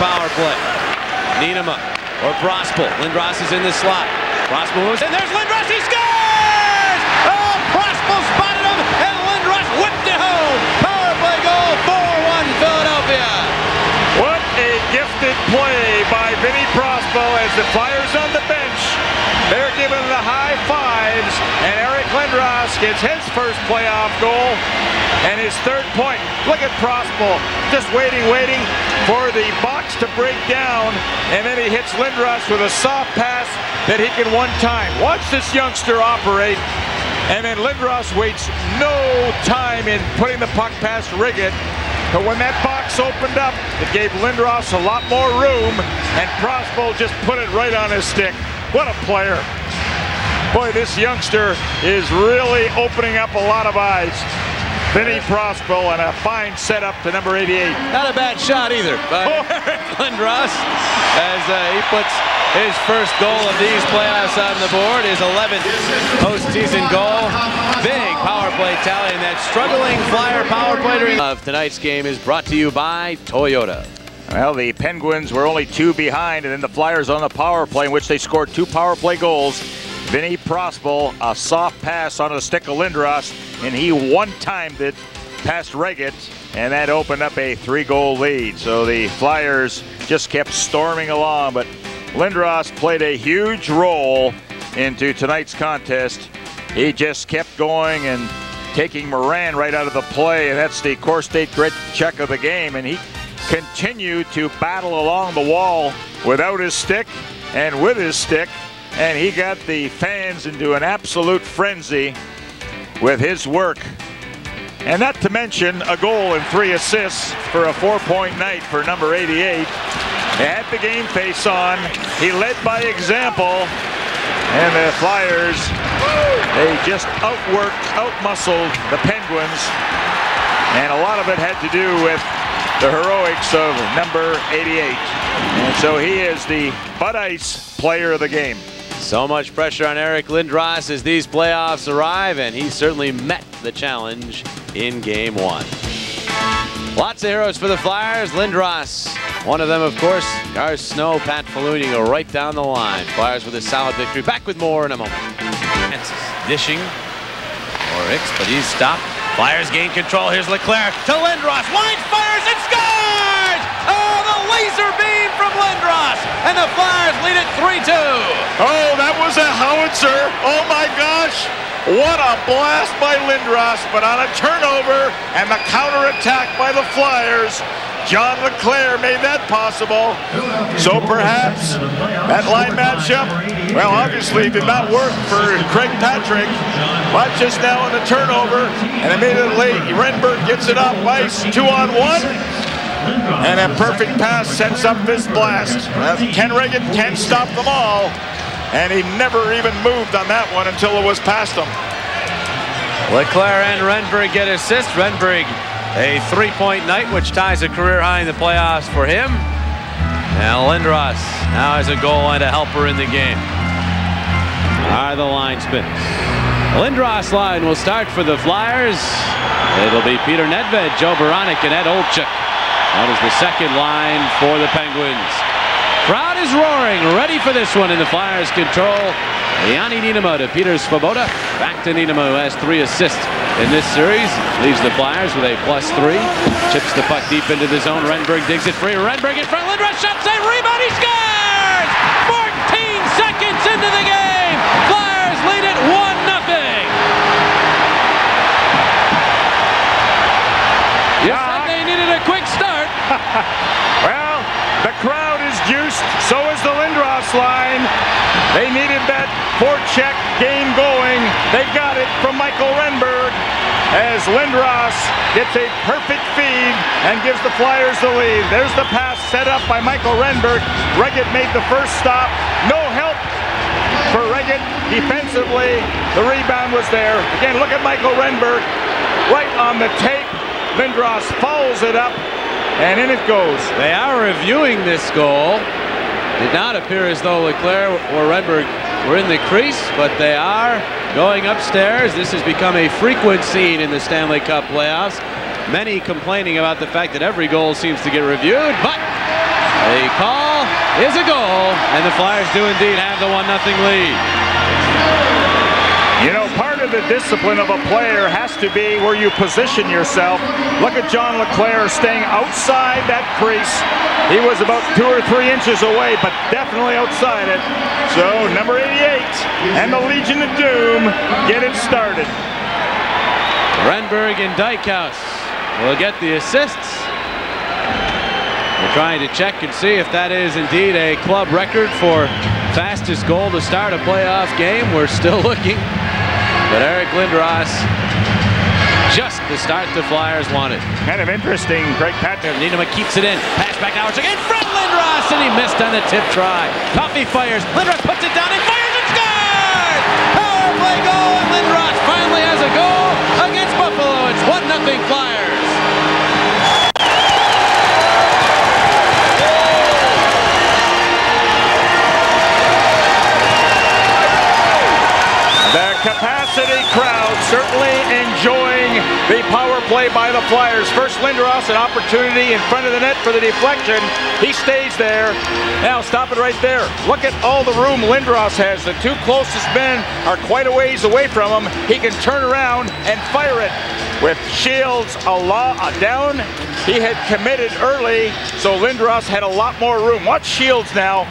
power play. Niinimaa or Prospal. Lindros is in the slot. Prospal moves, and there's Lindros. He scores! Oh, Prospal spotted him, and Lindros whipped it home. Power play goal, 4-1 Philadelphia. What a gifted play by Vinny Prospal as the Flyers on the bench. They're giving the high Lindros gets his first playoff goal and his third point. Look at Prospal, just waiting, waiting for the box to break down, and then he hits Lindros with a soft pass that he can one time. Watch this youngster operate, and then Lindros waits no time in putting the puck past Wregget. But when that box opened up, it gave Lindros a lot more room, and Prospal just put it right on his stick. What a player. Boy, this youngster is really opening up a lot of eyes. Vinny Prospal and a fine setup to number 88. Not a bad shot either by Lindros as uh, he puts his first goal of these playoffs on the board, his 11th postseason goal. Big power play tally, and that struggling Flyer power play of tonight's game is brought to you by Toyota. Well, the Penguins were only two behind, and then the Flyers on the power play, in which they scored two power play goals. Vinny Prospal, a soft pass on the stick of Lindros, and he one-timed it past Wregget, and that opened up a three-goal lead. So the Flyers just kept storming along, but Lindros played a huge role into tonight's contest. He just kept going and taking Moran right out of the play, and that's the core state grit check of the game, and he continued to battle along the wall without his stick and with his stick. And he got the fans into an absolute frenzy with his work. And not to mention a goal and three assists for a four-point night for number 88. They had the game face on. He led by example. And the Flyers, they just outworked, outmuscled the Penguins. And a lot of it had to do with the heroics of number 88. And so he is the Bud Ice player of the game. So much pressure on Eric Lindros as these playoffs arrive, and he certainly met the challenge in game one. Lots of heroes for the Flyers. Lindros, one of them, of course. Garth Snow, Pat Falloon go right down the line. Flyers with a solid victory. Back with more in a moment. Dishing or Hicks, but he's stopped Flyers gain control. Here's LeClair to Lindros. Wide fires and scores! Laser beam from Lindros. And the Flyers lead it 3-2. Oh, that was a howitzer. Oh, my gosh. What a blast by Lindros, but on a turnover and the counterattack by the Flyers, John LeClair made that possible. So perhaps that line matchup, well, obviously did not work for Craig Patrick. But just now in the turnover, and immediately Renberg gets it up ice, two on one. And a perfect pass sets up this blast. Ken Wregget can't stop them all. And he never even moved on that one until it was past him. LeClair and Renberg get assists. Renberg a three-point night, which ties a career high in the playoffs for him. Now Lindros now has a goal and a helper in the game. Are the line. Lindros line will start for the Flyers. It'll be Peter Nedved, Joe Beranek, and Ed Olczyk. That is the second line for the Penguins. Crowd is roaring, ready for this one, and the Flyers control. Yanni Niinimaa to Peter Svoboda. Back to Niinimaa, who has three assists in this series. Leaves the Flyers with a plus three. Chips the puck deep into the zone. Renberg digs it free. Renberg in front. Lindros shot save. Rebound. He scores! 14 seconds into the game. They needed that forecheck game going. They got it from Michael Renberg as Lindros gets a perfect feed and gives the Flyers the lead. There's the pass set up by Michael Renberg. Wregget made the first stop. No help for Wregget defensively. The rebound was there. Again, look at Michael Renberg right on the tape. Lindros fouls it up, and in it goes. They are reviewing this goal. Did not appear as though LeClair or Renberg were in the crease, but they are going upstairs. This has become a frequent scene in the Stanley Cup playoffs. Many complaining about the fact that every goal seems to get reviewed, but The call is a goal, and the Flyers do indeed have the 1-0 lead. You know, part of the discipline of a player has to be where you position yourself. Look at John LeClair staying outside that crease. He was about two or three inches away, but definitely outside it. So, number 88 and the Legion of Doom get it started. Renberg and Dykhuis will get the assists. We're trying to check and see if that is indeed a club record for fastest goal to start a playoff game. We're still looking. But Eric Lindros, just the start the Flyers wanted. Kind of interesting. Greg Patrick. Niederman keeps it in. Pass back now. again front Lindros, and he missed on the tip try. Coffey fires. Lindros puts it down and fires and scores! Power play goal, and Lindros finally has a goal against Buffalo. It's 1-0 Flyers. The power play by the Flyers. First Lindros, an opportunity in front of the net for the deflection. He stays there. Now stop it right there. Look at all the room Lindros has. The two closest men are quite a ways away from him. He can turn around and fire it. With Shields a lot uh, down, he had committed early, so Lindros had a lot more room. Watch Shields now.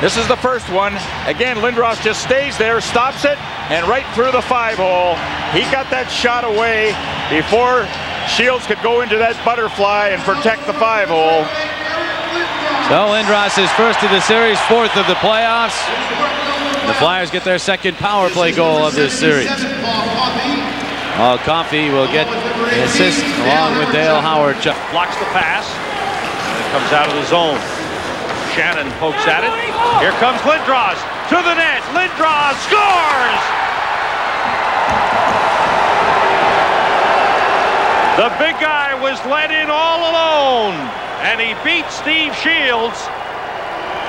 This is the first one. Again, Lindros just stays there, stops it, and right through the five hole. He got that shot away before Shields could go into that butterfly and protect the five hole. So Lindros is first of the series, fourth of the playoffs. The Flyers get their second power play goal of this series. Well, Coffey will get an assist along with Dale Howard. Just blocks the pass. And it comes out of the zone. Shannon pokes at it. Here comes Lindros to the net. Lindros scores! The big guy was let in all alone, and he beat Steve Shields.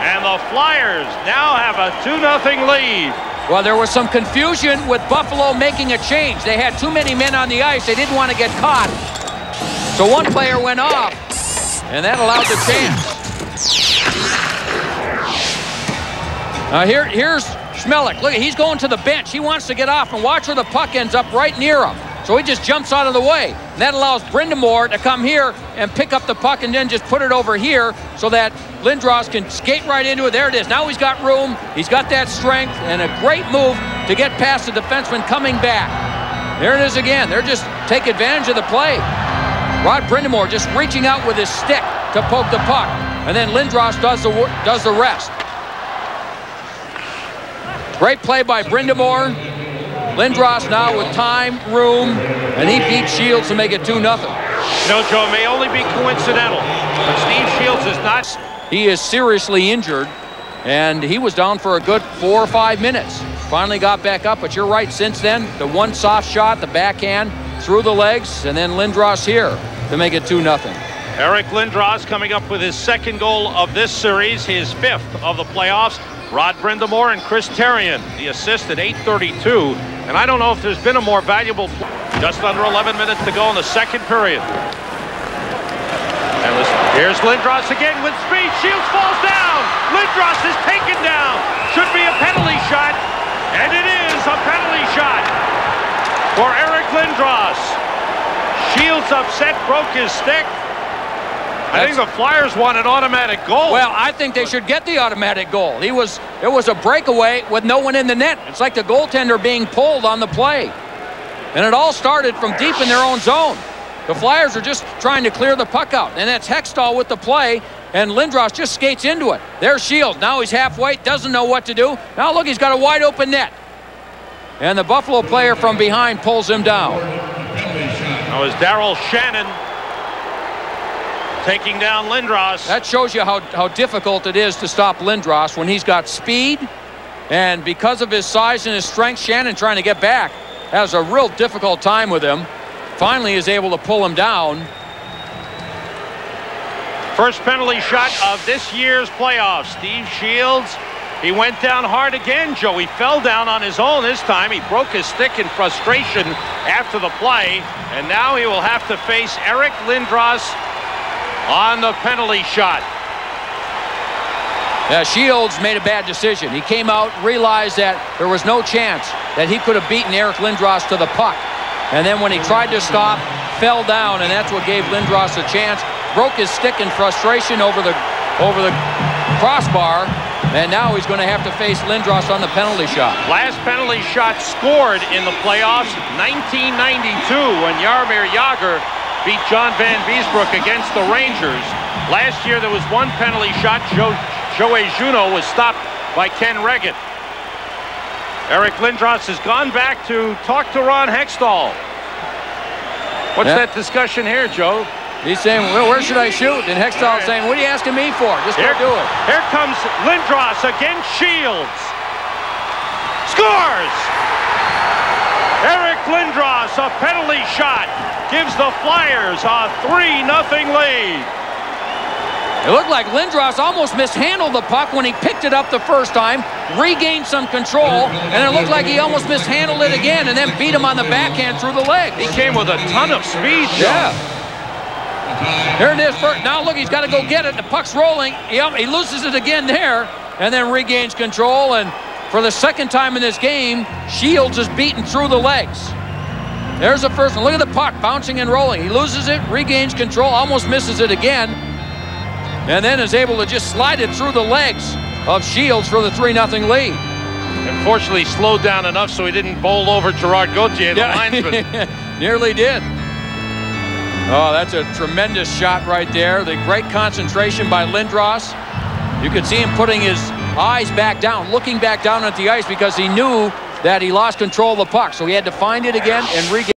And the Flyers now have a 2-0 lead. Well, there was some confusion with Buffalo making a change. They had too many men on the ice. They didn't want to get caught. So one player went off, and that allowed the chance. Uh, here, here's Smehlik. Look, he's going to the bench. He wants to get off, and watch where the puck ends up right near him. So he just jumps out of the way. And that allows Brind'Amour to come here and pick up the puck and then just put it over here so that Lindros can skate right into it. There it is. Now he's got room. He's got that strength and a great move to get past the defenseman coming back. There it is again. They're just take advantage of the play. Rod Brind'Amour just reaching out with his stick to poke the puck. And then Lindros does the, does the rest. Great play by Brind'Amour. Lindros now with time, room, and he beats Shields to make it 2-0. No, Joe, it may only be coincidental, but Steve Shields is not. He is seriously injured, and he was down for a good four or five minutes. Finally got back up, but you're right, since then, the one soft shot, the backhand, through the legs, and then Lindros here to make it 2-0. Eric Lindros coming up with his second goal of this series, his fifth of the playoffs. Rod Brind'Amour and Chris Therien, the assist at 8.32. And I don't know if there's been a more valuable, just under 11 minutes to go in the second period. And here's Lindros again with speed. Shields falls down. Lindros is taken down. Should be a penalty shot. And it is a penalty shot for Eric Lindros. Shields upset, broke his stick. I think the Flyers want an automatic goal. Well, I think they should get the automatic goal. He was it was a breakaway with no one in the net. It's like the goaltender being pulled on the play. And it all started from deep in their own zone. The Flyers are just trying to clear the puck out. And that's Hextall with the play. And Lindros just skates into it. There's Shield. Now he's halfway, doesn't know what to do. Now look, he's got a wide open net. And the Buffalo player from behind pulls him down. Now is Darryl Shannon taking down Lindros. That shows you how, how difficult it is to stop Lindros when he's got speed. And because of his size and his strength, Shannon trying to get back has a real difficult time with him. Finally is able to pull him down. First penalty shot of this year's playoffs. Steve Shields, he went down hard again, Joe. He fell down on his own this time. He broke his stick in frustration after the play. And now he will have to face Eric Lindros on the penalty shot. Yeah, Shields made a bad decision. He came out, realized that there was no chance that he could have beaten Eric Lindros to the puck. And then when he tried to stop, fell down, and that's what gave Lindros a chance. Broke his stick in frustration over the over the crossbar, and now he's going to have to face Lindros on the penalty shot. Last penalty shot scored in the playoffs, 1992, when Jaromir Jagr beat John Van Biesbroek against the Rangers. Last year there was one penalty shot. Joe, Joey Juneau was stopped by Ken Wregget. Eric Lindros has gone back to talk to Ron Hextall. What's Yeah. that discussion here, Joe? He's saying, well, where should I shoot? And Hextall saying, what are you asking me for? Just go do it. here comes Lindros against Shields. Scores! Lindros, a penalty shot, gives the Flyers a 3 0 lead. It looked like Lindros almost mishandled the puck when he picked it up the first time, regained some control, and it looked like he almost mishandled it again and then beat him on the backhand through the leg. He came with a ton of speed. Yeah. Here it is. Now look, he's got to go get it. The puck's rolling. He, he loses it again there, and then regains control. And for the second time in this game, Shields is beaten through the legs. There's the first one. Look at the puck bouncing and rolling. He loses it, regains control, almost misses it again, and then is able to just slide it through the legs of Shields for the 3 0 lead. Unfortunately, slowed down enough so he didn't bowl over Gerard Gauthier, the linesman. Nearly did. Oh, that's a tremendous shot right there. The great concentration by Lindros. You could see him putting his eyes back down, looking back down at the ice because he knew that he lost control of the puck. So he had to find it again and regain.